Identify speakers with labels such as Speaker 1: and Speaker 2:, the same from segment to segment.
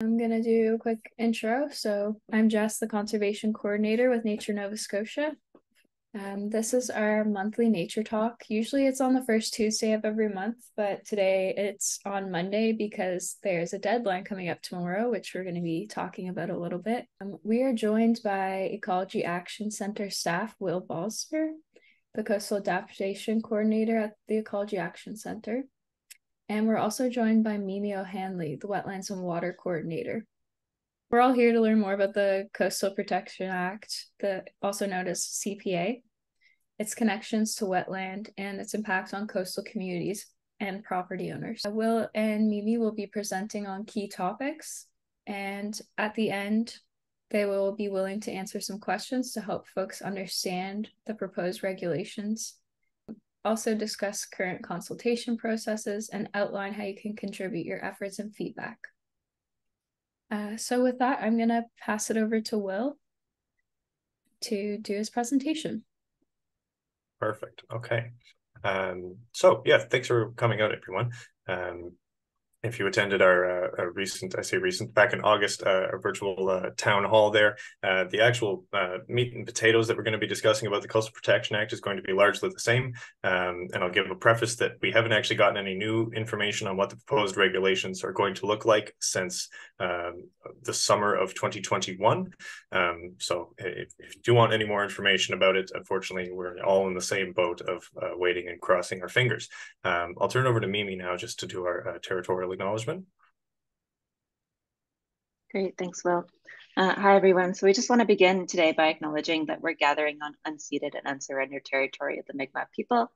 Speaker 1: I'm going to do a quick intro. So, I'm Jess, the Conservation Coordinator with Nature Nova Scotia. Um, this is our monthly nature talk. Usually it's on the first Tuesday of every month, but today it's on Monday because there's a deadline coming up tomorrow, which we're going to be talking about a little bit. Um, we are joined by Ecology Action Centre staff Will Balser, the Coastal Adaptation Coordinator at the Ecology Action Centre. And we're also joined by Mimi O'Handley, the Wetlands and Water Coordinator. We're all here to learn more about the Coastal Protection Act, the also known as CPA, its connections to wetland, and its impact on coastal communities and property owners. Uh, will and Mimi will be presenting on key topics, and at the end, they will be willing to answer some questions to help folks understand the proposed regulations. Also, discuss current consultation processes and outline how you can contribute your efforts and feedback. Uh, so with that, I'm going to pass it over to Will to do his presentation.
Speaker 2: Perfect. Okay. Um, so yeah, thanks for coming out, everyone. Um, if you attended our, uh, recent, I say recent, back in August, uh, our virtual uh, town hall there, uh, the actual uh, meat and potatoes that we're going to be discussing about the Coastal Protection Act is going to be largely the same. Um, and I'll give a preface that we haven't actually gotten any new information on what the proposed regulations are going to look like since um, the summer of 2021. Um, so if, if, you do want any more information about it, unfortunately, we're all in the same boat of uh, waiting and crossing our fingers. Um, I'll turn over to Mimi now just to do our territorial acknowledgement.
Speaker 3: Great, thanks, Will. Uh, hi, everyone. So we just want to begin today by acknowledging that we're gathering on unceded and unsurrendered territory of the Mi'kmaq people.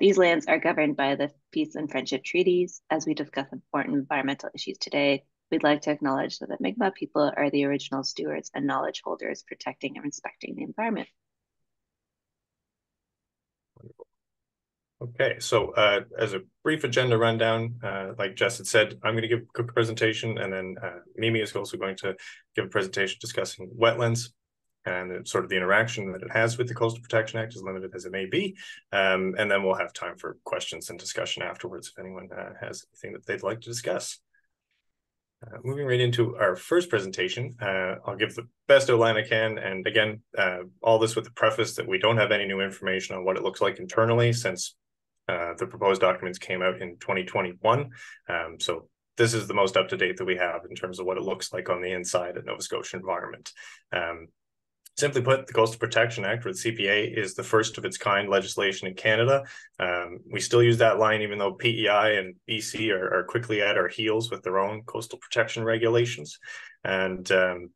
Speaker 3: These lands are governed by the Peace and Friendship Treaties. As we discuss important environmental issues today, we'd like to acknowledge that the Mi'kmaq people are the original stewards and knowledge holders protecting and respecting the environment.
Speaker 2: Okay, so uh, as a brief agenda rundown, uh, like Jess had said, I'm going to give a quick presentation, and then uh, Mimi is also going to give a presentation discussing wetlands and sort of the interaction that it has with the Coastal Protection Act, as limited as it may be. Um, and then we'll have time for questions and discussion afterwards if anyone uh, has anything that they'd like to discuss. Uh, moving right into our first presentation, uh, I'll give the best outline I can. And again, uh, all this with the preface that we don't have any new information on what it looks like internally since uh, the proposed documents came out in 2021. Um, so this is the most up to date that we have in terms of what it looks like on the inside at Nova Scotia environment. Um, simply put, the Coastal Protection Act, or the CPA, is the first of its kind legislation in Canada. Um, we still use that line, even though PEI and BC are, are, quickly at our heels with their own coastal protection regulations. And um,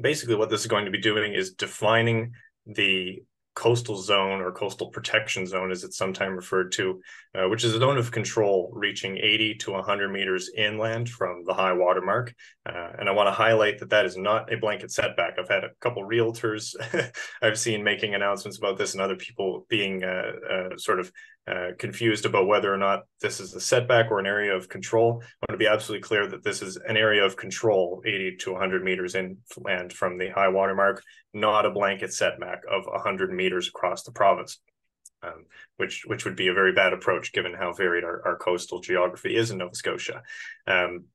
Speaker 2: basically, what this is going to be doing is defining the coastal zone or coastal protection zone, as it's sometimes referred to, uh, which is a zone of control reaching 80 to 100 meters inland from the high water mark. Uh, and I want to highlight that that is not a blanket setback. I've had a couple realtors I've seen making announcements about this and other people being uh, uh sort of uh, confused about whether or not this is a setback or an area of control. I want to be absolutely clear that this is an area of control, 80 to 100 meters inland from the high water mark, not a blanket setback of 100 meters across the province. Um, which which would be a very bad approach given how varied our, our coastal geography is in Nova Scotia. Um,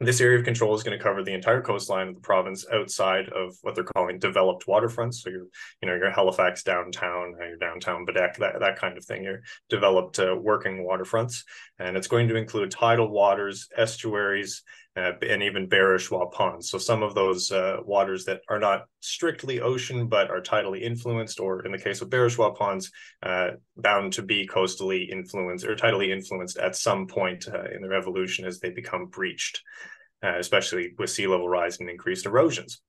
Speaker 2: this area of control is going to cover the entire coastline of the province outside of what they're calling developed waterfronts. So your, you know, your Halifax downtown, your downtown Baddeck, that, that kind of thing, your developed uh, working waterfronts. And it's going to include tidal waters, estuaries, uh, and even Barachois ponds. So some of those uh, waters that are not strictly ocean, but are tidally influenced, or in the case of Barachois ponds, uh, bound to be coastally influenced or tidally influenced at some point uh, in their evolution as they become breached, uh, especially with sea level rise and increased erosions.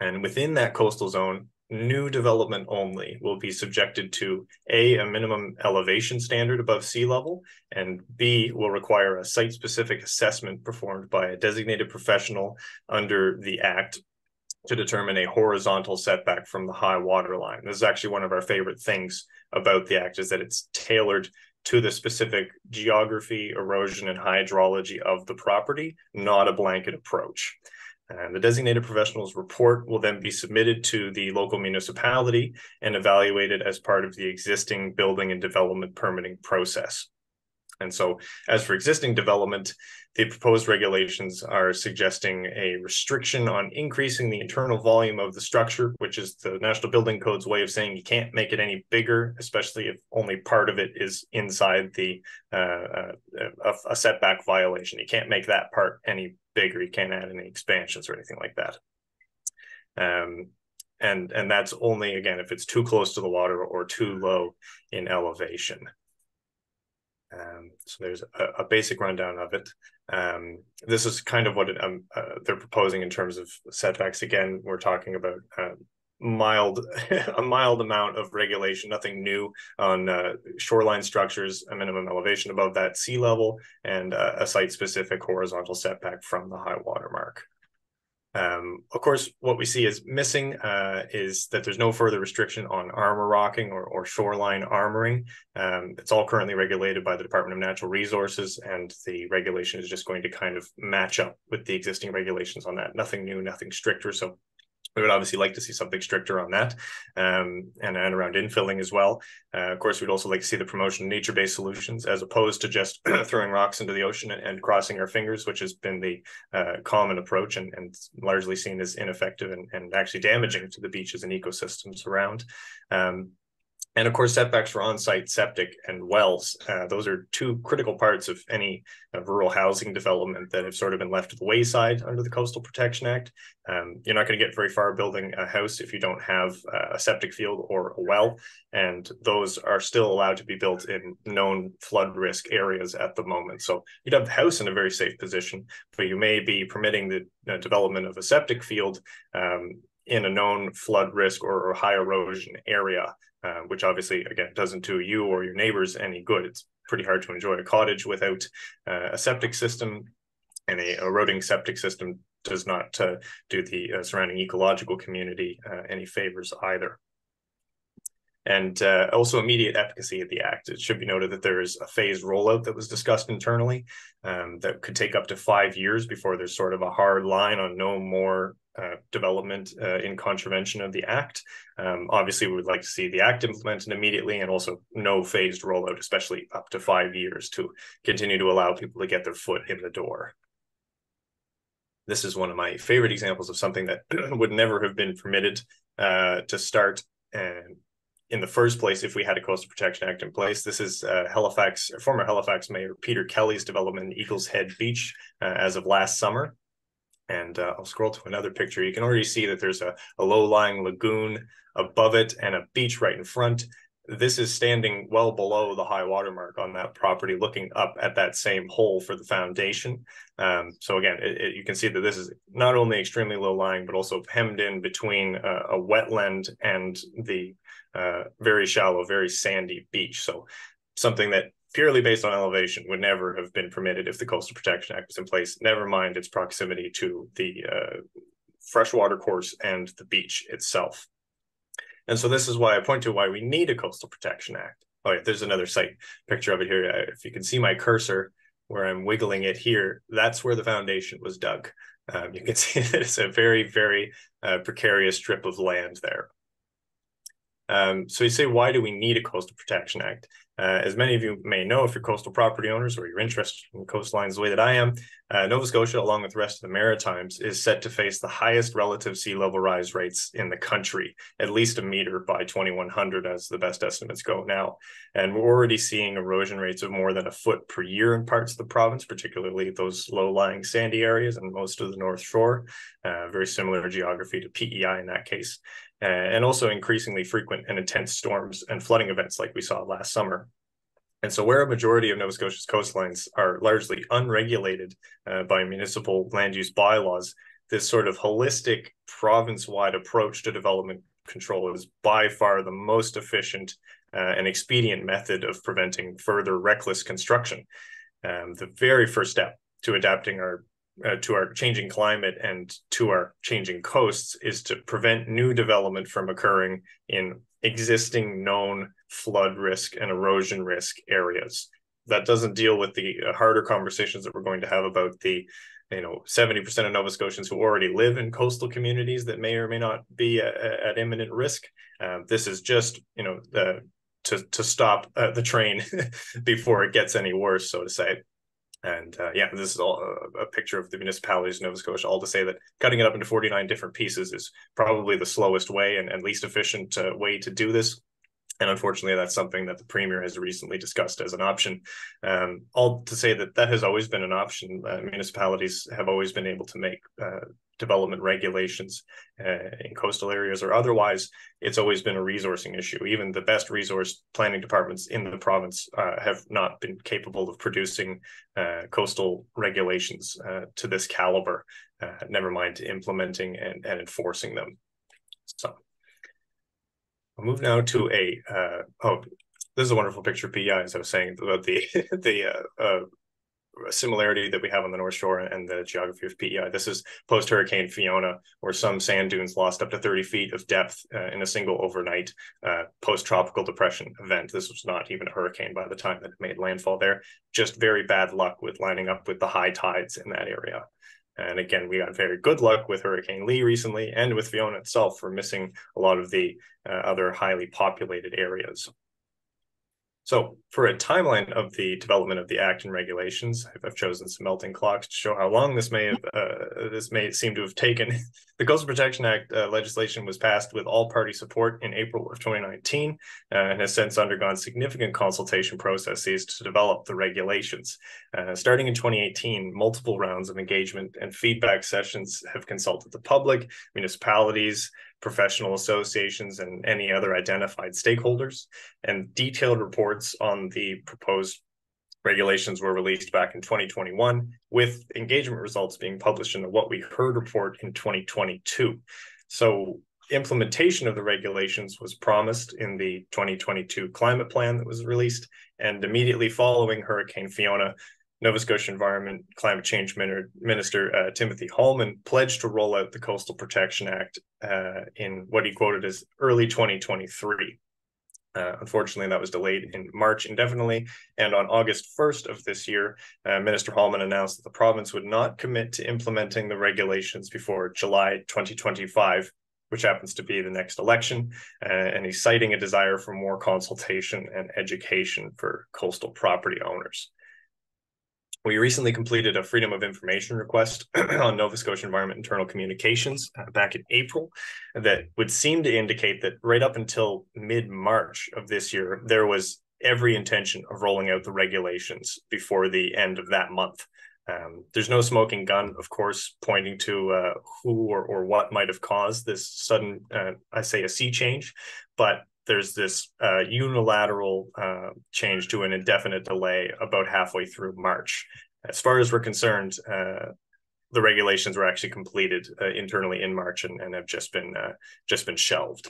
Speaker 2: And within that coastal zone, new development only will be subjected to A, a minimum elevation standard above sea level, and B, will require a site specific assessment performed by a designated professional under the Act to determine a horizontal setback from the high water line. This is actually one of our favorite things about the Act is that it's tailored to the specific geography, erosion, and hydrology of the property, not a blanket approach. And the designated professional's report will then be submitted to the local municipality and evaluated as part of the existing building and development permitting process. And so, as for existing development, the proposed regulations are suggesting a restriction on increasing the internal volume of the structure, which is the National Building Code's way of saying you can't make it any bigger, especially if only part of it is inside the uh, uh, a, a setback violation. You can't make that part any bigger. You can't add any expansions or anything like that. Um, and and that's only again if it's too close to the water or too low in elevation. Um, so there's a, a, basic rundown of it. Um, this is kind of what it, um, uh, they're proposing in terms of setbacks. Again, we're talking about uh, mild, a mild amount of regulation, nothing new on uh, shoreline structures, a minimum elevation above that sea level, and uh, a site-specific horizontal setback from the high water mark. Um, of course, what we see is missing uh, is that there's no further restriction on armor rocking or, or shoreline armoring. Um, it's all currently regulated by the Department of Natural Resources, and the regulation is just going to kind of match up with the existing regulations on that. Nothing new, nothing stricter. So we would obviously like to see something stricter on that um, and, and around infilling as well. Uh, of course, we'd also like to see the promotion of nature-based solutions as opposed to just throwing rocks into the ocean and, and, crossing our fingers, which has been the uh, common approach and, and, largely seen as ineffective and, and, actually damaging to the beaches and ecosystems around. Um, and of course, setbacks for on-site septic and wells. Uh, those are two critical parts of any uh, rural housing development that have sort of been left to the wayside under the Coastal Protection Act. Um, you're not going to get very far building a house if you don't have uh, a septic field or a well, and those are still allowed to be built in known flood risk areas at the moment. So you'd have the house in a very safe position, but you may be permitting the uh, development of a septic field um, in a known flood risk or, or high erosion area uh, which obviously again doesn't do you or your neighbors any good. It's pretty hard to enjoy a cottage without uh, a septic system, and a eroding septic system does not uh, do the uh, surrounding ecological community uh, any favors either. And uh, also immediate efficacy of the act. It should be noted that there is a phased rollout that was discussed internally um, that could take up to five years before there's sort of a hard line on no more uh, development uh, in contravention of the act. Um, obviously, we would like to see the act implemented immediately and also no phased rollout, especially up to five years to continue to allow people to get their foot in the door. This is one of my favorite examples of something that would never have been permitted uh, to start and in the first place if we had a coastal protection act in place. This is uh, Halifax, former Halifax Mayor Peter Kelly's development in Eagles Head Beach uh, as of last summer. And uh, I'll scroll to another picture. You can already see that there's a, a low-lying lagoon above it and a beach right in front. This is standing well below the high water mark on that property, looking up at that same hole for the foundation. Um, so again, it, it, you can see that this is not only extremely low lying, but also hemmed in between uh, a wetland and the uh, very shallow, very sandy beach. So something that purely based on elevation would never have been permitted if the Coastal Protection Act was in place, never mind its proximity to the uh, freshwater course and the beach itself. And so this is why I point to why we need a Coastal Protection Act. Oh yeah, there's another site picture of it here. Uh, if you can see my cursor where I'm wiggling it here, that's where the foundation was dug. Um, you can see that it's a very, very uh, precarious strip of land there. Um, so you say, why do we need a Coastal Protection Act? Uh, as many of you may know, if you're coastal property owners or you're interested in coastlines the way that I am, uh, Nova Scotia, along with the rest of the Maritimes, is set to face the highest relative sea level rise rates in the country, at least a meter by 2100, as the best estimates go now. And we're already seeing erosion rates of more than a foot per year in parts of the province, particularly those low lying sandy areas and most of the North Shore. Uh, very similar geography to PEI in that case and also increasingly frequent and intense storms and flooding events like we saw last summer. And so, where a majority of Nova Scotia's coastlines are largely unregulated uh, by municipal land use bylaws, this sort of holistic province wide approach to development control is by far the most efficient uh, and expedient method of preventing further reckless construction. Um, the very first step to adapting our uh, to our changing climate and to our changing coasts is to prevent new development from occurring in existing known flood risk and erosion risk areas. That doesn't deal with the uh, harder conversations that we're going to have about the you know 70% of nova scotians who already live in coastal communities that may or may not be at, at imminent risk uh, this is just you know the to to stop uh, the train before it gets any worse, so to say. And uh, yeah, this is all a, a, picture of the municipalities of Nova Scotia. All to say that cutting it up into 49 different pieces is probably the slowest way and, and least efficient uh, way to do this. And unfortunately, that's something that the premier has recently discussed as an option. Um, all to say that that has always been an option. Uh, municipalities have always been able to make uh, development regulations uh, in coastal areas or otherwise. It's always been a resourcing issue. Even the best resource planning departments in the province uh, have not been capable of producing uh, coastal regulations uh, to this caliber, never mind implementing and, and enforcing them. So. I'll move now to a uh, oh, this is a wonderful picture of PEI, as I was saying about the the uh, uh, similarity that we have on the North Shore and the geography of PEI. This is post Hurricane Fiona, where some sand dunes lost up to 30 feet of depth uh, in a single overnight uh, post tropical depression event. This was not even a hurricane by the time that it made landfall there. Just very bad luck with lining up with the high tides in that area. And again, we got very good luck with Hurricane Lee recently and with Fiona itself for missing a lot of the uh, other highly populated areas. So for a timeline of the development of the act and regulations, I've chosen some melting clocks to show how long this may have uh, this may seem to have taken. the Coastal Protection Act uh, legislation was passed with all party support in April of 2019 uh, and has since undergone significant consultation processes to develop the regulations. Uh, starting in 2018, multiple rounds of engagement and feedback sessions have consulted the public, municipalities, professional associations and any other identified stakeholders. And detailed reports on the proposed regulations were released back in 2021, with engagement results being published in the What We Heard report in 2022. So implementation of the regulations was promised in the 2022 climate plan that was released. And immediately following Hurricane Fiona, Nova Scotia Environment Climate Change Minister uh, Timothy Halman pledged to roll out the Coastal Protection Act uh, in what he quoted as early 2023. Uh, unfortunately, that was delayed in March indefinitely. And on August 1st of this year, uh, Minister Halman announced that the province would not commit to implementing the regulations before July 2025, which happens to be the next election. Uh, and he's citing a desire for more consultation and education for coastal property owners. We recently completed a Freedom of Information request on Nova Scotia Environment Internal Communications uh, back in April that would seem to indicate that right up until mid March of this year, there was every intention of rolling out the regulations before the end of that month. Um, there's no smoking gun, of course, pointing to uh, who or, or what might have caused this sudden, uh, I say, a sea change, but there's this uh, unilateral uh, change to an indefinite delay about halfway through March. As far as we're concerned, uh, the regulations were actually completed uh, internally in March and, and have just been uh, just been shelved.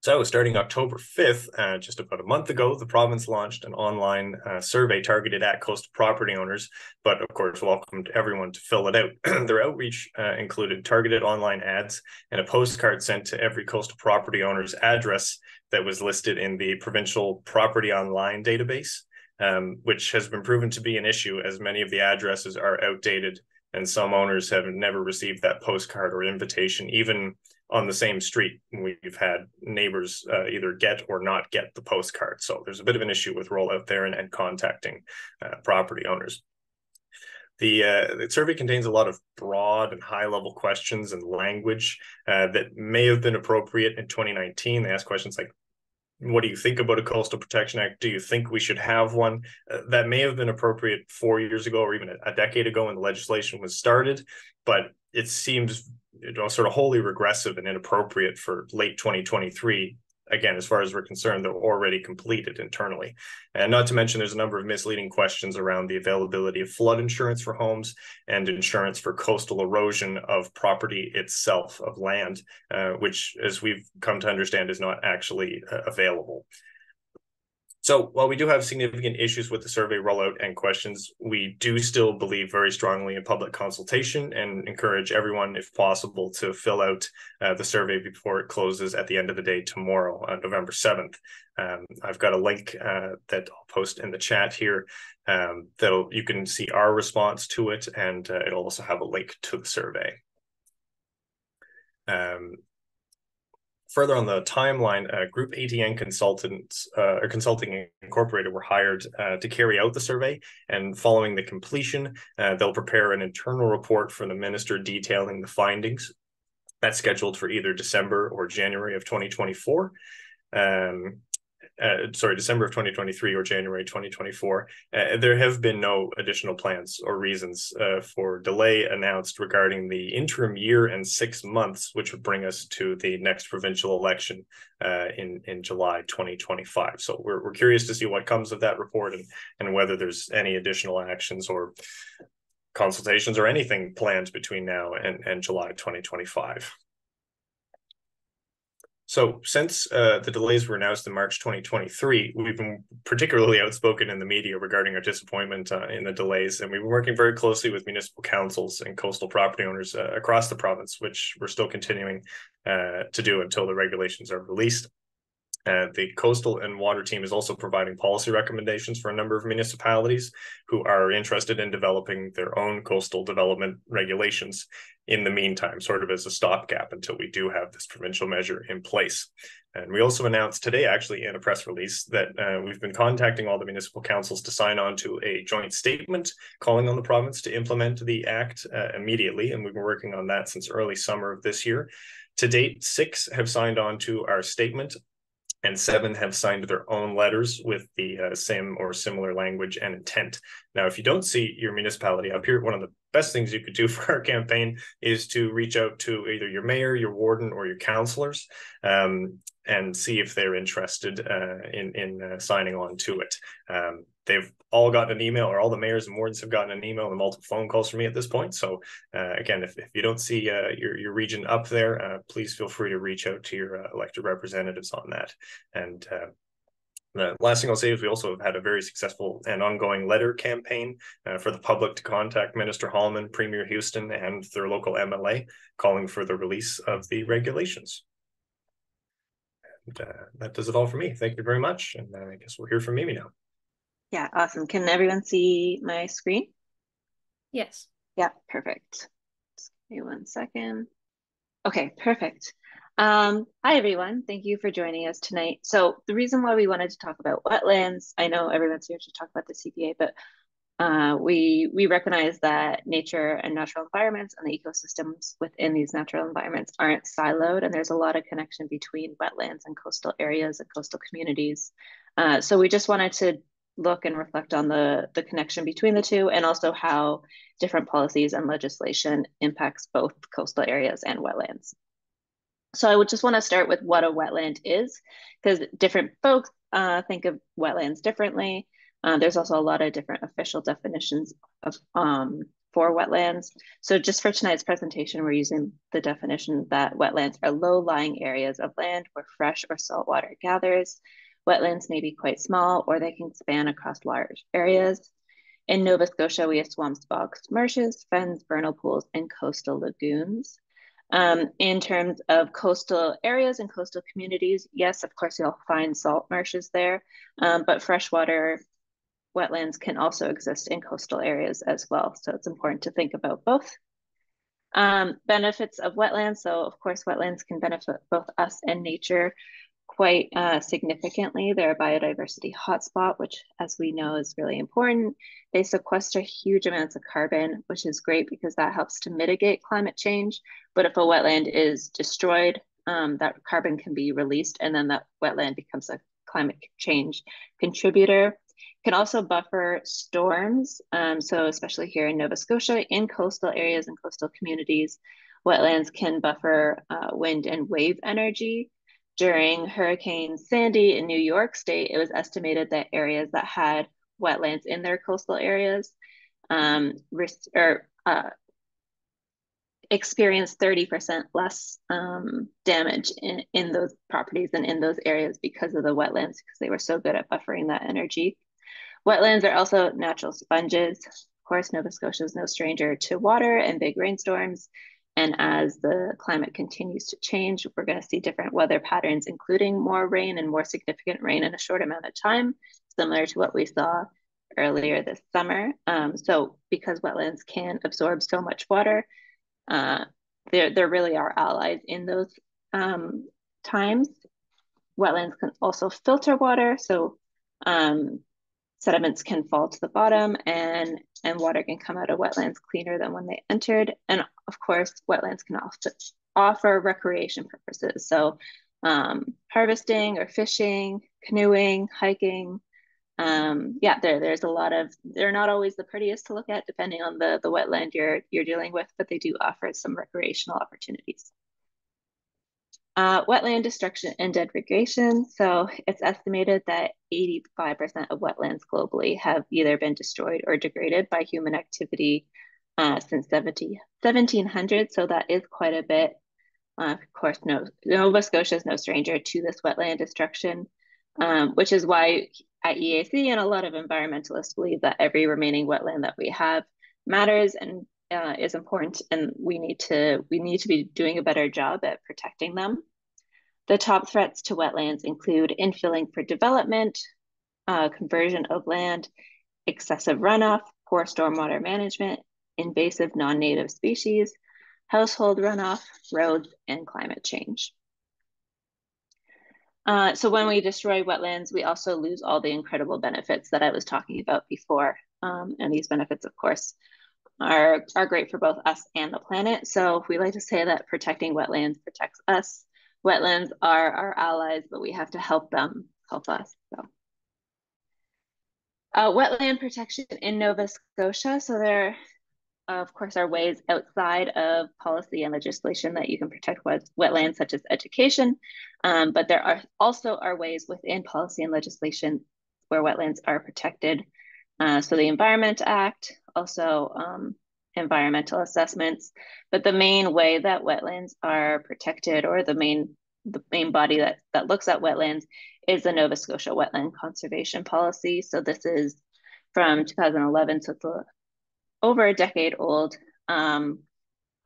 Speaker 2: So, starting October 5th, uh, just about a month ago, the province launched an online uh, survey targeted at coastal property owners, but of course, welcomed everyone to fill it out. Their outreach uh, included targeted online ads and a postcard sent to every coastal property owner's address that was listed in the provincial property online database, um, which has been proven to be an issue as many of the addresses are outdated and some owners have never received that postcard or invitation, even on the same street. We've had neighbors uh, either get or not get the postcard. So there's a bit of an issue with rollout there and, and contacting uh, property owners. The, uh, the, survey contains a lot of broad and high level questions and language uh, that may have been appropriate in 2019. They ask questions like, what do you think about a coastal protection act do you think we should have one uh, that may have been appropriate four years ago or even a, a decade ago when the legislation was started but it seems you know, sort of wholly regressive and inappropriate for late 2023 again, as far as we're concerned, they're already completed internally. And not to mention, there's a number of misleading questions around the availability of flood insurance for homes and insurance for coastal erosion of property itself, of land, uh, which, as we've come to understand, is not actually uh, available. So while we do have significant issues with the survey rollout and questions, we do still believe very strongly in public consultation and encourage everyone, if possible, to fill out uh, the survey before it closes at the end of the day tomorrow, uh, November 7th. Um, I've got a link uh, that I'll post in the chat here um, that you can see our response to it, and uh, it'll also have a link to the survey. Um, further on the timeline, uh, Group ATN Consultants uh, or Consulting Incorporated were hired uh, to carry out the survey. And following the completion, uh, they'll prepare an internal report for the minister detailing the findings. That's scheduled for either December or January of 2024. Um, uh, sorry, December of 2023 or January 2024, uh, there have been no additional plans or reasons uh, for delay announced regarding the interim year and six months, which would bring us to the next provincial election uh, in in July 2025. So we're we're curious to see what comes of that report and and whether there's any additional actions or consultations or anything planned between now and, and July 2025. So since uh, the delays were announced in March 2023, we've been particularly outspoken in the media regarding our disappointment uh, in the delays, and we've been working very closely with municipal councils and coastal property owners uh, across the province, which we're still continuing uh, to do until the regulations are released. Uh, the coastal and water team is also providing policy recommendations for a number of municipalities who are interested in developing their own coastal development regulations in the meantime, sort of as a stopgap until we do have this provincial measure in place. And we also announced today, actually, in a press release, that uh, we've been contacting all the municipal councils to sign on to a joint statement calling on the province to implement the act uh, immediately. And we've been working on that since early summer of this year. To date, six have signed on to our statement and seven have signed their own letters with the uh, same or similar language and intent. Now, if you don't see your municipality up here, one of the best things you could do for our campaign is to reach out to either your mayor, your warden, or your councillors um, and see if they're interested uh, in in uh, signing on to it. Um, they've all gotten an email, or all the mayors and wardens have gotten an email and multiple phone calls from me at this point. So uh, again, if, if you don't see uh, your your region up there, uh, please feel free to reach out to your uh, elected representatives on that. And uh, the last thing I'll say is we also have had a very successful and ongoing letter campaign uh, for the public to contact Minister Halman, Premier Houston, and their local MLA, calling for the release of the regulations. And that does it all for me. Thank you very much. And I guess we'll hear from Mimi now.
Speaker 3: Yeah, awesome. Can everyone see my screen?
Speaker 1: Yes.
Speaker 3: Yeah, perfect. Just give me one second. Okay, perfect. Um, hi, everyone. Thank you for joining us tonight. So the reason why we wanted to talk about wetlands, I know everyone's here to talk about the CPA, but uh, we we recognize that nature and natural environments and the ecosystems within these natural environments aren't siloed, and there's a lot of connection between wetlands and coastal areas and coastal communities. Uh, so we just wanted to look and reflect on the, the connection between the two and also how different policies and legislation impacts both coastal areas and wetlands. So I would just want to start with what a wetland is, because different folks uh, think of wetlands differently. Uh, there's also a lot of different official definitions of um, for wetlands. So just for tonight's presentation, we're using the definition that wetlands are low-lying areas of land where fresh or salt water gathers Wetlands may be quite small or they can span across large areas. In Nova Scotia, we have swamps, bogs, marshes, fens, vernal pools, and coastal lagoons. Um, in terms of coastal areas and coastal communities, yes, of course, you'll find salt marshes there, um, but freshwater wetlands can also exist in coastal areas as well. So it's important to think about both. Um, benefits of wetlands. So of course, wetlands can benefit both us and nature quite uh, significantly. They're a biodiversity hotspot, which, as we know, is really important. They sequester huge amounts of carbon, which is great because that helps to mitigate climate change. But if a wetland is destroyed, um, that carbon can be released, and then that wetland becomes a climate change contributor. Can also buffer storms. Um, so, especially here in Nova Scotia, in coastal areas and coastal communities, wetlands can buffer uh, wind and wave energy during Hurricane Sandy in New York State, it was estimated that areas that had wetlands in their coastal areas um, or uh, experienced 30% less um, damage in, in those properties and in those areas because of the wetlands, because they were so good at buffering that energy. Wetlands are also natural sponges. Of course, Nova Scotia is no stranger to water and big rainstorms. And as the climate continues to change, we're going to see different weather patterns, including more rain and more significant rain in a short amount of time, similar to what we saw earlier this summer. Um, so because wetlands can absorb so much water, uh, they're, they're really our allies in those um, times. Wetlands can also filter water, so um, sediments can fall to the bottom and, and water can come out of wetlands cleaner than when they entered. And of course, wetlands can also offer recreation purposes. So um, harvesting or fishing, canoeing, hiking. Um, yeah, there, there's a lot of, they're not always the prettiest to look at depending on the, the wetland you're, you're dealing with, but they do offer some recreational opportunities. Uh, wetland destruction and degradation. So it's estimated that 85% of wetlands globally have either been destroyed or degraded by human activity uh, since 70, 1700. So that is quite a bit. Uh, of course, no, Nova Scotia is no stranger to this wetland destruction, um, which is why at EAC and a lot of environmentalists believe that every remaining wetland that we have matters and uh, is important and we need to we need to be doing a better job at protecting them. The top threats to wetlands include infilling for development, uh, conversion of land, excessive runoff, poor stormwater management, invasive non-native species, household runoff, roads, and climate change. Uh, so when we destroy wetlands, we also lose all the incredible benefits that I was talking about before. Um, and these benefits, of course, are, are great for both us and the planet. So we like to say that protecting wetlands protects us. Wetlands are our allies, but we have to help them help us. So. Uh, wetland protection in Nova Scotia. So there, of course, are ways outside of policy and legislation that you can protect wet, wetlands, such as education. Um, but there are also are ways within policy and legislation where wetlands are protected. Uh, so the Environment Act, also um, environmental assessments. But the main way that wetlands are protected or the main the main body that, that looks at wetlands is the Nova Scotia Wetland Conservation Policy. So this is from 2011, so it's a, over a decade old. Um,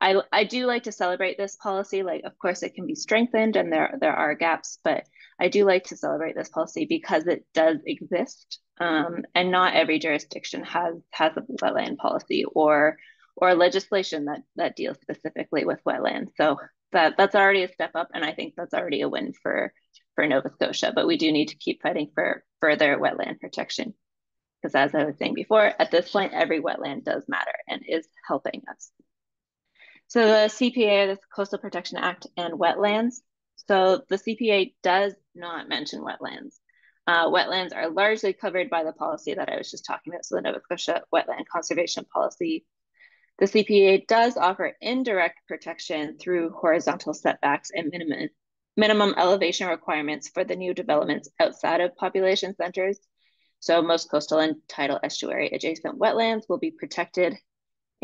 Speaker 3: I, I do like to celebrate this policy. Like, of course, it can be strengthened and there, there are gaps, but I do like to celebrate this policy because it does exist. Um, and not every jurisdiction has has a wetland policy or or legislation that that deals specifically with wetlands. So that that's already a step up, and I think that's already a win for for Nova Scotia. But we do need to keep fighting for further wetland protection because, as I was saying before, at this point, every wetland does matter and is helping us. So the CPA, the Coastal Protection Act, and wetlands. So the CPA does not mention wetlands. Uh, wetlands are largely covered by the policy that I was just talking about. So the Nova Scotia Wetland Conservation Policy. The CPA does offer indirect protection through horizontal setbacks and minimum, minimum elevation requirements for the new developments outside of population centers. So most coastal and tidal estuary adjacent wetlands will be protected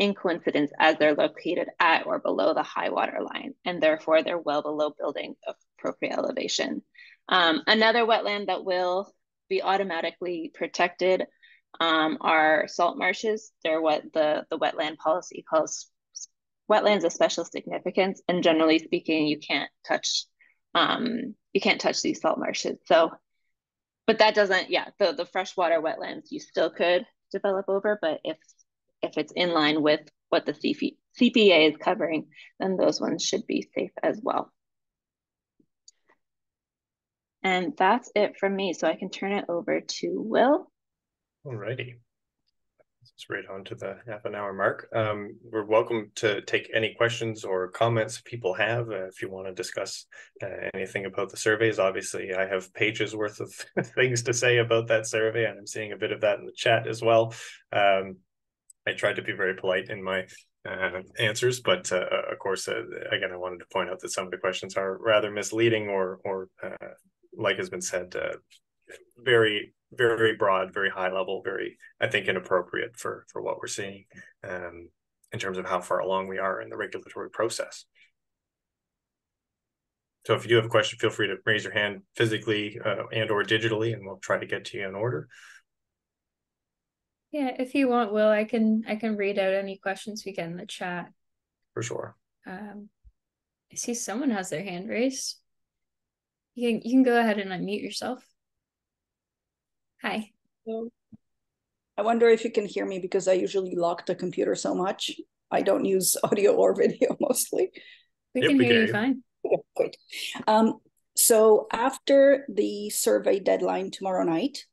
Speaker 3: in coincidence as they're located at or below the high water line, and therefore they're well below building appropriate elevation. Um, another wetland that will be automatically protected um, are salt marshes. They're what the, the wetland policy calls wetlands of special significance. And generally speaking, you can't touch um, you can't touch these salt marshes. So, but that doesn't, yeah, the, the freshwater wetlands you still could develop over, but if if it's in line with what the CP, CPA is covering, then those ones should be safe as well. And that's it from me. So I can turn it over to Will.
Speaker 2: Alrighty. It's right on to the half an hour mark. Um, we're welcome to take any questions or comments people have. Uh, if you want to discuss uh, anything about the surveys, obviously I have pages worth of things to say about that survey, and I'm seeing a bit of that in the chat as well. Um, I tried to be very polite in my uh, answers, but uh, of course, uh, again, I wanted to point out that some of the questions are rather misleading or, or uh, like has been said, uh, very very broad, very high level, very I think inappropriate for for what we're seeing um, in terms of how far along we are in the regulatory process. So if you do have a question, feel free to raise your hand physically uh, and or digitally, and we'll try to get to you in order.
Speaker 1: Yeah, if you want, Will, I can I can read out any questions we get in the chat.
Speaker 2: For sure.
Speaker 1: Um, I see someone has their hand raised. You can you can go ahead and unmute yourself. Hi. Hello.
Speaker 4: I wonder if you can hear me because I usually lock the computer so much. I don't use audio or video mostly.
Speaker 1: We yep, can we hear can you fine.
Speaker 4: good. Um, So after the survey deadline tomorrow night,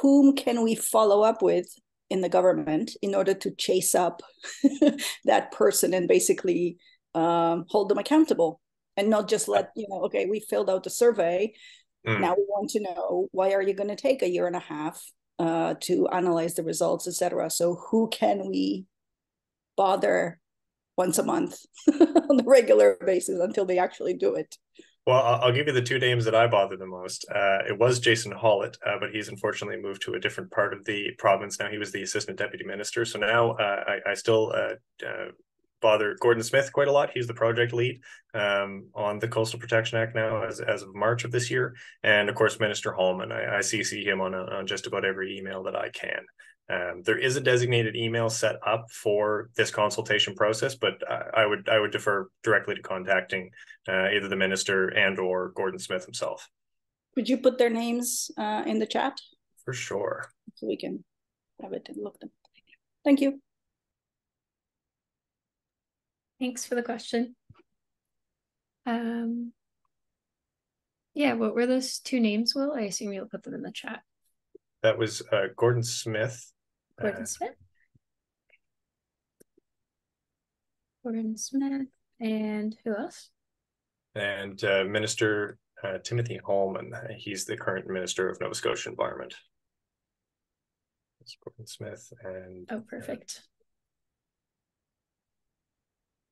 Speaker 4: whom can we follow up with in the government in order to chase up that person and basically um, hold them accountable and not just let you know okay we filled out the survey. Mm. now we want to know why are you going to take a year and a half uh, to analyze the results etc so who can we bother once a month on a regular basis until they actually do it
Speaker 2: well, I'll give you the two names that I bother the most. Uh, it was Jason Hollett, uh, but he's unfortunately moved to a different part of the province now. He was the assistant deputy minister, so now uh, I, I, still uh, uh, bother Gordon Smith quite a lot. He's the project lead um, on the Coastal Protection Act now, as, as of March of this year, and of course Minister Halman. I, I CC him on, a, on just about every email that I can. Um, there is a designated email set up for this consultation process, but I would I would defer directly to contacting uh, either the minister and or Gordon Smith himself.
Speaker 4: Could you put their names uh, in the chat?
Speaker 2: For sure.
Speaker 4: So we can have it and look them. Thank you.
Speaker 1: Thanks for the question. Um, yeah, what were those two names, Will? I assume you'll put them in the chat.
Speaker 2: That was uh, Gordon Smith
Speaker 1: Gordon uh, Smith. Gordon Smith. And who else?
Speaker 2: And uh, Minister uh, Timothy Halman. He's the current Minister of Nova Scotia Environment. It's Gordon Smith and.
Speaker 1: Oh, perfect.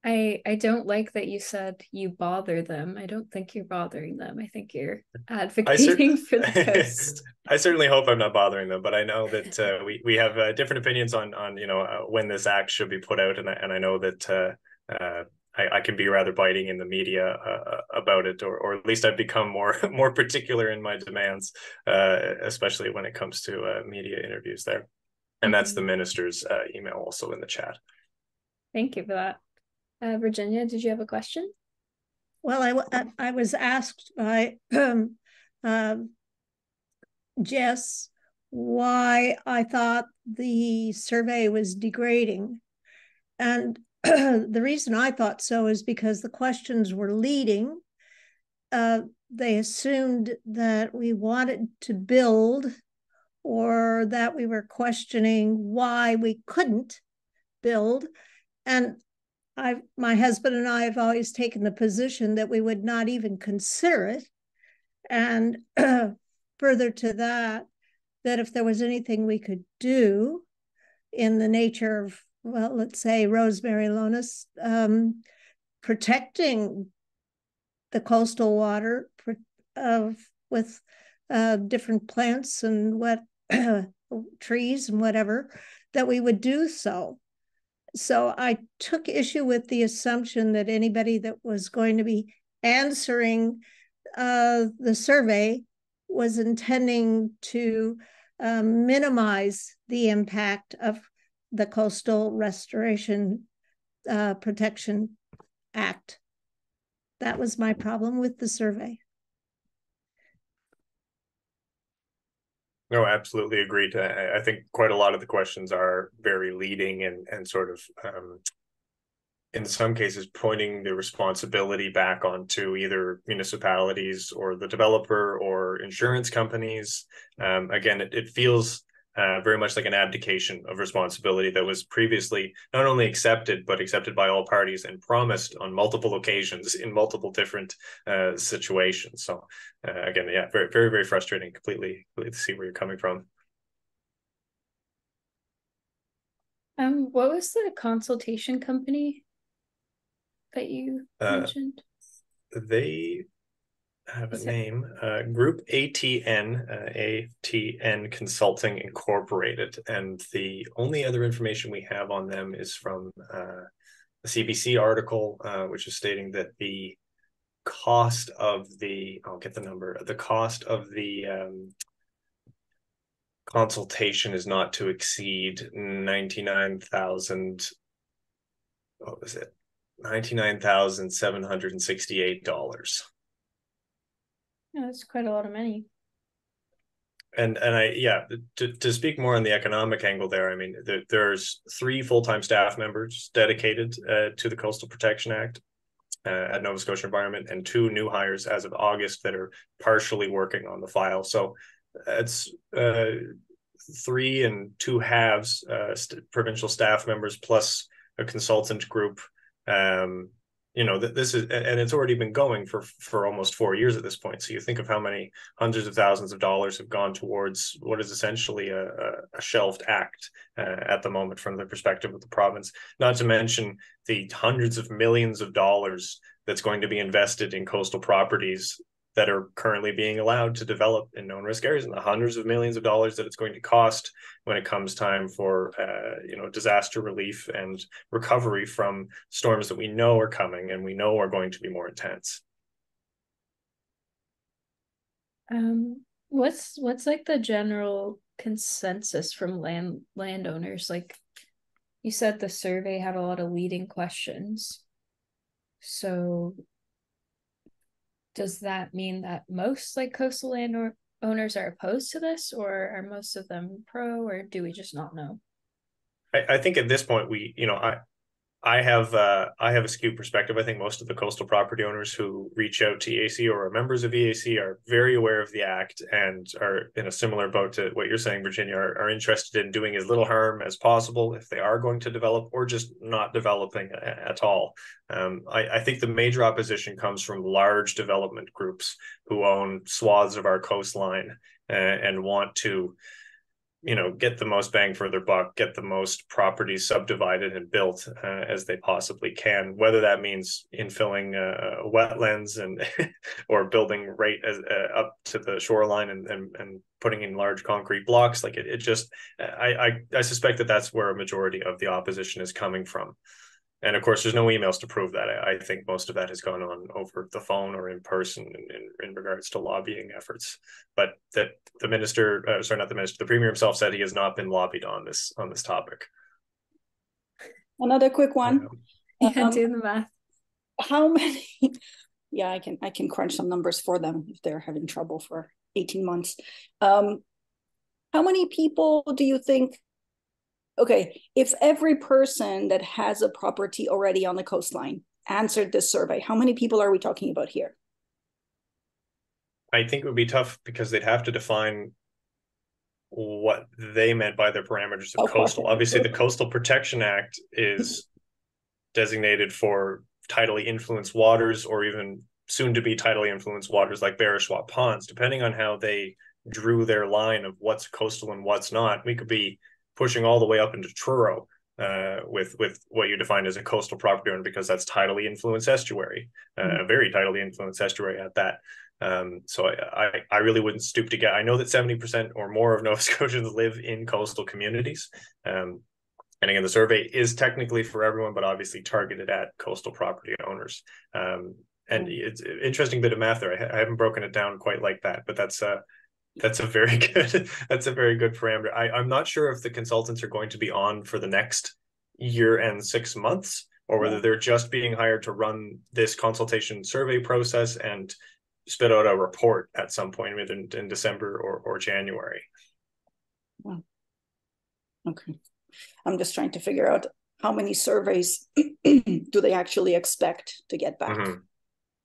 Speaker 1: I I don't like that you said you bother them. I don't think you're bothering them. I think you're advocating cer- for the coast.
Speaker 2: I certainly hope I'm not bothering them, but I know that uh, we we have uh, different opinions on on you know uh, when this act should be put out, and I, and I know that uh, uh, I, I can be rather biting in the media uh, about it, or or at least I've become more more particular in my demands, especially when it comes to media interviews there, and that's the mm-hmm. minister's email also in the chat.
Speaker 1: Thank you for that. Uh, Virginia, did you have a question?
Speaker 5: Well, I, I was asked by um, uh, Jess why I thought the survey was degrading. And the reason I thought so is because the questions were leading. Uh, they assumed that we wanted to build or that we were questioning why we couldn't build. And I, my husband and I have always taken the position that we would not even consider it. And further to that, that if there was anything we could do in the nature of, well, let's say Rosemary Lonis, um, protecting the coastal water of with uh, different plants and what trees and whatever, that we would do so. So I took issue with the assumption that anybody that was going to be answering uh, the survey was intending to um, minimize the impact of the Coastal Restoration uh, Protection Act. That was my problem with the survey.
Speaker 2: No, absolutely agreed. I, I, think quite a lot of the questions are very leading and and sort of um, in some cases pointing the responsibility back onto either municipalities or the developer or insurance companies. Um, again, it, it feels uh, very much like an abdication of responsibility that was previously not only accepted but accepted by all parties and promised on multiple occasions in multiple different uh, situations. So uh, again, yeah, very very very frustrating. Completely, completely see where you're coming from.
Speaker 1: Um, what was the consultation company that you uh, mentioned?
Speaker 2: They have a name. Uh, Group ATN, uh, ATN Consulting Incorporated, and the only other information we have on them is from uh, a CBC article, uh, which is stating that the cost of the I'll get the number. The cost of the um, consultation is not to exceed ninety nine thousand. What was it? Ninety nine thousand seven hundred and sixty eight dollars.
Speaker 1: Yeah, that's quite a lot of money.
Speaker 2: And and I yeah to, to speak more on the economic angle there, I mean there's three full time staff members dedicated uh, to the Coastal Protection Act. uh, at Nova Scotia Environment and two new hires as of August that are partially working on the file. So it's uh, three and two halves uh, st- provincial staff members plus a consultant group. Um, you know, th- this is, and it's already been going for for almost four years at this point. So you think of how many hundreds of thousands of dollars have gone towards what is essentially a, a shelved act uh, at the moment from the perspective of the province. Not to mention the hundreds of millions of dollars that's going to be invested in coastal properties that are currently being allowed to develop in known risk areas and the hundreds of millions of dollars that it's going to cost when it comes time for uh, you know disaster relief and recovery from storms that we know are coming and we know are going to be more intense.
Speaker 1: Um what's what's like the general consensus from land landowners? Like you said the survey had a lot of leading questions. So does that mean that most like coastal land or owners are opposed to this or are most of them pro or do we just not know?
Speaker 2: I, I think at this point we you know i I have uh, I have a skewed perspective. I think most of the coastal property owners who reach out to EAC or are members of EAC are very aware of the act and are in a similar boat to what you're saying, Virginia. Are, are interested in doing as little harm as possible if they are going to develop, or just not developing at all. Um, I, I think the major opposition comes from large development groups who own swaths of our coastline uh, and want to you know get the most bang for their buck get the most properties subdivided and built uh, as they possibly can whether that means infilling uh, wetlands and or building right as uh, up to the shoreline and, and and putting in large concrete blocks like it, it just I, I i suspect that that's where a majority of the opposition is coming from and of course there's no emails to prove that. I, I think most of that has gone on over the phone or in person in, in, in regards to lobbying efforts. But that the minister uh, sorry not the minister the premier himself said he has not been lobbied on this on this topic.
Speaker 4: Another quick one.
Speaker 1: Yeah. Um, do the math.
Speaker 4: how many yeah i can i can crunch some numbers for them if they're having trouble for 18 months. Um how many people do you think okay, if every person that has a property already on the coastline answered this survey, how many people are we talking about here?
Speaker 2: I think it would be tough because they'd have to define what they meant by their parameters of coastal. Obviously, the Coastal Protection Act is designated for tidally influenced waters or even soon to be tidally influenced waters like barachois ponds, depending on how they drew their line of what's coastal and what's not. We could be pushing all the way up into Truro uh, with with what you define as a coastal property owner because that's tidally influenced estuary, uh, mm-hmm. a very tidally influenced estuary at that. Um, so I, I, I really wouldn't stoop to get. I know that seventy percent or more of Nova Scotians live in coastal communities. Um, and again, the survey is technically for everyone, but obviously targeted at coastal property owners. Um, and it's an interesting bit of math there. I, I, haven't broken it down quite like that, but that's uh, that's a very good. that's a very good parameter. I, I'm not sure if the consultants are going to be on for the next year and six months, or whether they're just being hired to run this consultation survey process and spit out a report at some point in, in December or, or January.
Speaker 4: Okay. I'm just trying to figure out how many surveys do they actually expect to get back? Mm-hmm.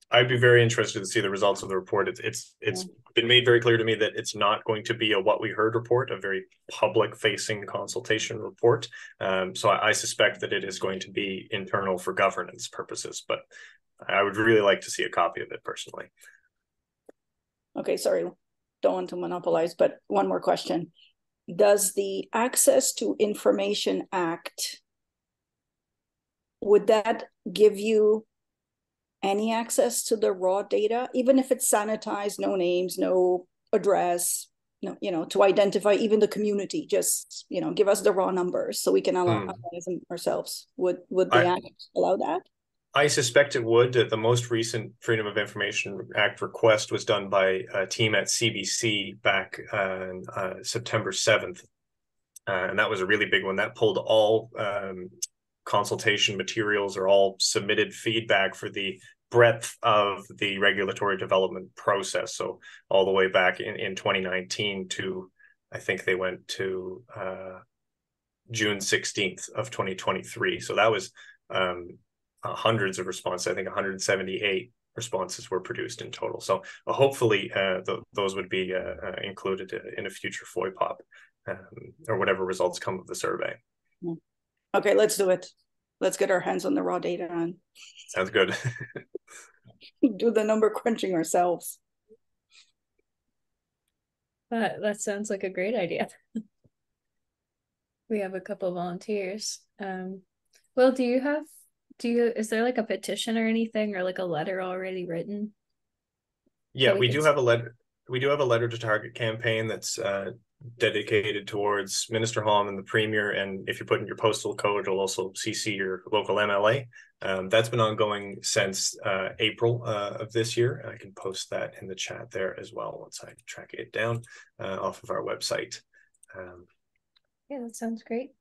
Speaker 2: I'd be very interested to see the results of the report. It's it's it's yeah. been made very clear to me that it's not going to be a what we heard report, a very public facing consultation report. Um, so I, I, suspect that it is going to be internal for governance purposes, but I would really like to see a copy of it personally.
Speaker 4: Okay, sorry, don't want to monopolize, but one more question: Does the Access to Information Act would that give you any access to the raw data, even if it's sanitized, no names, no address, no, you know, to identify even the community, just, you know, give us the raw numbers so we can analyze them ourselves. Would would the I, act allow that?
Speaker 2: I suspect it would. The most recent Freedom of Information Act request was done by a team at CBC back on uh, September 7th. Uh, and that was a really big one. That pulled all um, consultation materials are all submitted feedback for the breadth of the regulatory development process. So all the way back in, in 2019 to, I think they went to uh, June 16th of 2023. So that was um, uh, hundreds of responses. I think 178 responses were produced in total. So uh, hopefully uh, th those would be uh, uh, included in a future FOIPOP um, or whatever results come of the survey.
Speaker 4: Hmm. Okay, let's do it. Let's get our hands on the raw data on.
Speaker 2: sounds good.
Speaker 4: do the number crunching ourselves.
Speaker 1: That that sounds like a great idea. we have a couple volunteers. Um, well, do you have do you is there like a petition or anything or like a letter already written?
Speaker 2: Yeah, we, we do have a letter. We do have a letter to target campaign that's uh, dedicated towards Minister Halman and the Premier. And if you put in your postal code, it'll also CC your local MLA. Um, that's been ongoing since uh, April uh, of this year. I can post that in the chat there as well once I track it down uh, off of our website. Um,
Speaker 1: yeah, that sounds great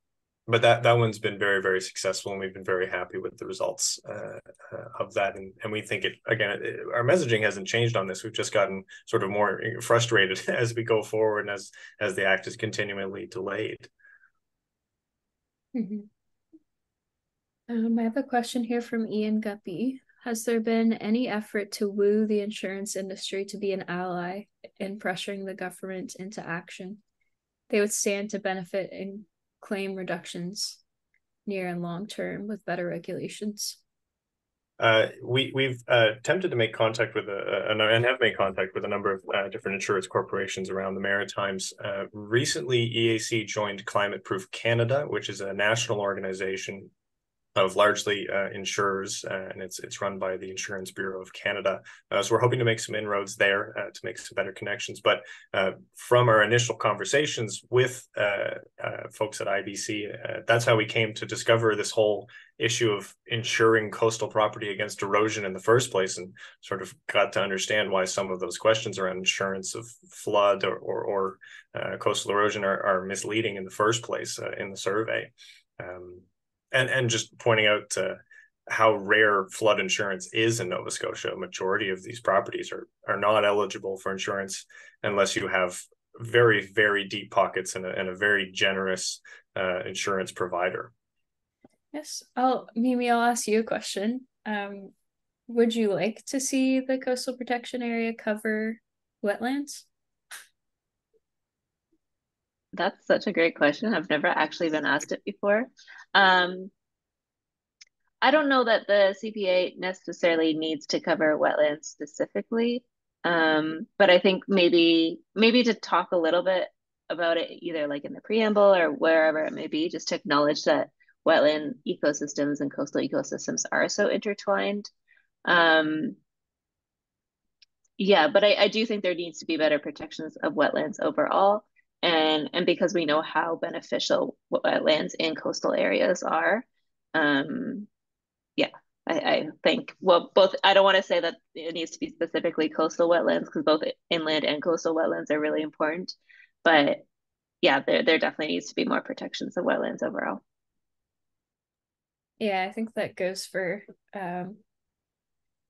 Speaker 2: but that that one's been very very successful and we've been very happy with the results uh, uh, of that. And and we think it again it, our messaging hasn't changed on this. We've just gotten sort of more frustrated as we go forward and as as the act is continually delayed.
Speaker 1: Mm-hmm. um, i have a question here from ian guppy. Has there been any effort to woo the insurance industry to be an ally in pressuring the government into action? They would stand to benefit in claim reductions near and long term with better regulations?
Speaker 2: Uh, we we've uh, attempted to make contact with a, a, and have made contact with a number of uh, different insurance corporations around the Maritimes. Uh, recently, EAC joined Climate Proof Canada, which is a national organization of largely uh, insurers, uh, and it's it's run by the Insurance Bureau of Canada. Uh, so we're hoping to make some inroads there uh, to make some better connections. But uh, from our initial conversations with uh, folks at IBC, that's how we came to discover this whole issue of insuring coastal property against erosion in the first place, and sort of got to understand why some of those questions around insurance of flood or or, or coastal erosion are, are misleading in the first place in the survey. Um, and and just pointing out uh, how rare flood insurance is in Nova Scotia. A majority of these properties are are not eligible for insurance unless you have very very deep pockets and a, and a very generous uh, insurance provider.
Speaker 1: Yes, I'll Mimi. I'll ask you a question. Um, would you like to see the coastal protection area cover wetlands?
Speaker 3: That's such a great question. I've never actually been asked it before. Um, I don't know that the CPA necessarily needs to cover wetlands specifically, um, but I think maybe maybe to talk a little bit about it, either like in the preamble or wherever it may be, just to acknowledge that wetland ecosystems and coastal ecosystems are so intertwined. Um, yeah, but I, I do think there needs to be better protections of wetlands overall and and because we know how beneficial wetlands in coastal areas are um yeah I, I think well both i don't want to say that it needs to be specifically coastal wetlands because both inland and coastal wetlands are really important but yeah there, there definitely needs to be more protections of wetlands overall.
Speaker 1: Yeah i think that goes for um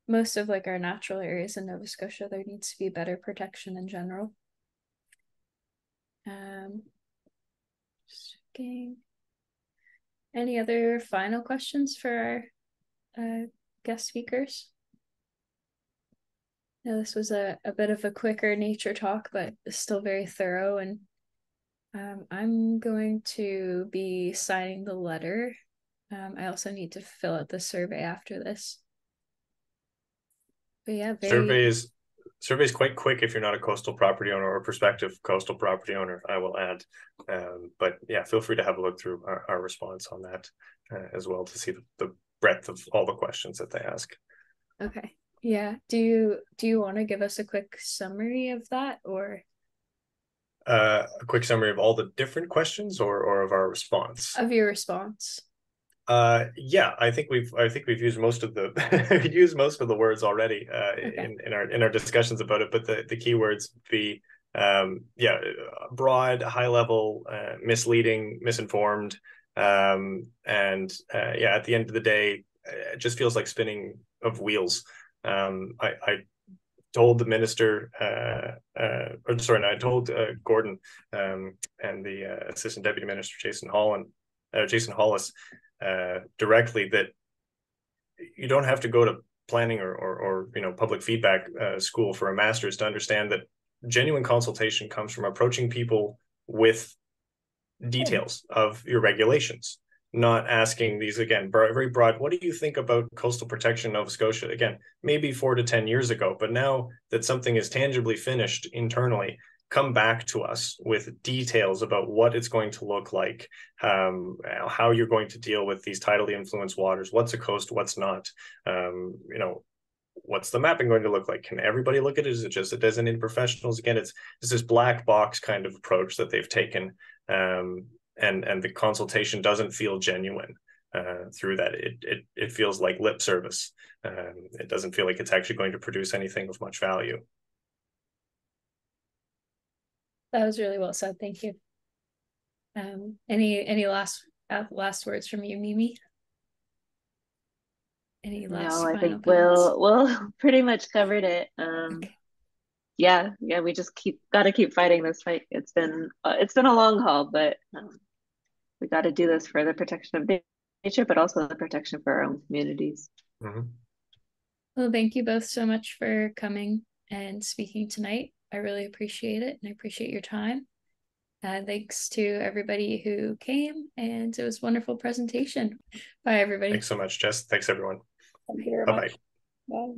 Speaker 1: most of like our natural areas in nova scotia there needs to be better protection in general um, checking. Any other final questions for our uh, guest speakers? No, this was a, a bit of a quicker nature talk, but still very thorough. And um, I'm going to be signing the letter. Um, I also need to fill out the survey after this. But yeah,
Speaker 2: very... survey is survey is quite quick if you're not a coastal property owner or prospective coastal property owner, I will add. Um, but yeah, feel free to have a look through our, our response on that uh, as well to see the, the breadth of all the questions that they ask.
Speaker 1: Okay. Yeah. Do you do you want to give us a quick summary of that or
Speaker 2: uh, a quick summary of all the different questions or or of our response?
Speaker 1: Of your response.
Speaker 2: Uh, yeah, I think we've I think we've used most of the used most of the words already uh, okay. in, in our in our discussions about it. But the the keywords be um, yeah, broad, high level, uh, misleading, misinformed, um, and uh, yeah, at the end of the day, it just feels like spinning of wheels. Um, I, I told the minister, uh, uh, or sorry, no, I told uh, Gordon um, and the uh, assistant deputy minister Jason Holland, uh, Jason Hollis, uh, directly that you don't have to go to planning or or, or you know public feedback uh, school for a master's to understand that genuine consultation comes from approaching people with details of your regulations not asking these again very broad what do you think about coastal protection nova scotia? Again maybe four to ten years ago but now that something is tangibly finished internally come back to us with details about what it's going to look like um, how you're going to deal with these tidally influenced waters what's a coast what's not um, you know what's the mapping going to look like can everybody look at it is it just a designated professionals again it's it's this black box kind of approach that they've taken um, and and the consultation doesn't feel genuine uh, through that. It, it it feels like lip service. Um, it doesn't feel like it's actually going to produce anything of much value.
Speaker 1: That was really well said. Thank you. Um, any any last uh, last words from you, Mimi?
Speaker 3: Any last? No, I think we'll we'll pretty much covered it. Um, okay yeah, yeah, we just keep got to keep fighting this fight. It's been uh, it's been a long haul, but um, we got to do this for the protection of nature, but also the protection for our own communities.
Speaker 2: Mm-hmm.
Speaker 1: Well, thank you both so much for coming and speaking tonight. I really appreciate it, and I appreciate your time. Uh, thanks to everybody who came, and it was wonderful presentation. Bye, everybody.
Speaker 2: Thanks so much, Jess. Thanks, everyone.
Speaker 4: Bye bye. Bye.